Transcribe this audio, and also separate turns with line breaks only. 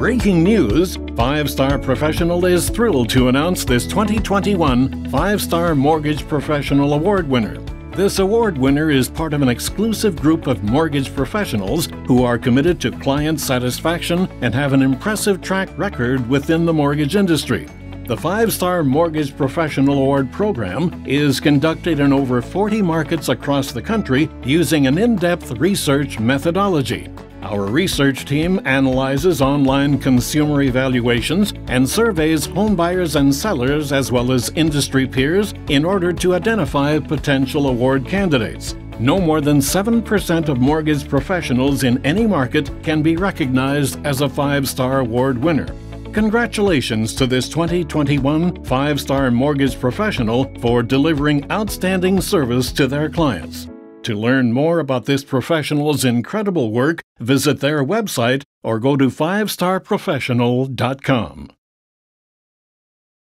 Breaking news Five Star Professional is thrilled to announce this 2021 Five Star Mortgage Professional Award winner. This award winner is part of an exclusive group of mortgage professionals who are committed to client satisfaction and have an impressive track record within the mortgage industry. The Five Star Mortgage Professional Award program is conducted in over 40 markets across the country using an in depth research methodology. Our research team analyzes online consumer evaluations and surveys homebuyers and sellers as well as industry peers in order to identify potential award candidates. No more than 7% of mortgage professionals in any market can be recognized as a five star award winner. Congratulations to this 2021 five star mortgage professional for delivering outstanding service to their clients. To learn more about this professional's incredible work, visit their website or go to 5starprofessional.com.